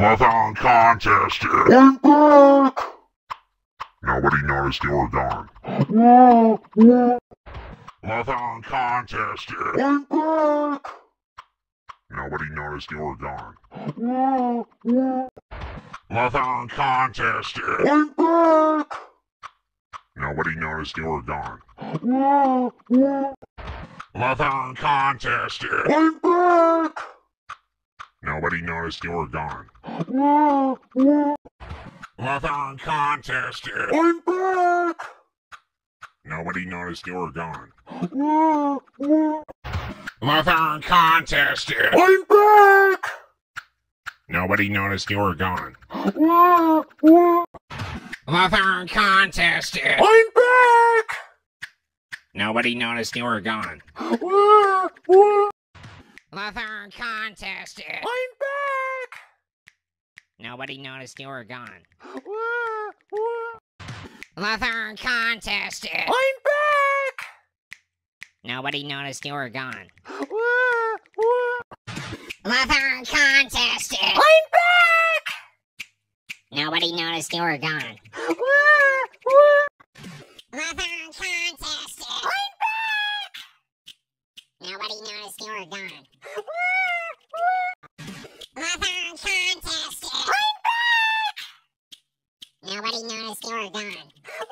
Marathon contest. I'm back! Nobody noticed you were gone. Marathon contest. I'm back! Nobody noticed you were gone. Marathon contest. I'm back! Nobody noticed you were gone. Marathon contest. I'm back! Nobody noticed you were gone. Yeah, yeah, Marathon contest. I'm back! Nobody noticed you were gone. Yeah, yeah, Marathon contest. I'm back! Nobody noticed you were gone. Yeah, yeah, Marathon contest. I'm back! Nobody noticed you were gone. Yeah, yeah, Marathon contest. I'm back! Nobody noticed you were gone. Yeah, Marathon. I'm back! Nobody noticed you were gone. Yeah, Marathon. I'm back! Nobody noticed you were gone. Yeah, Marathon. I'm back! Nobody noticed you were gone. Nobody noticed they were gone.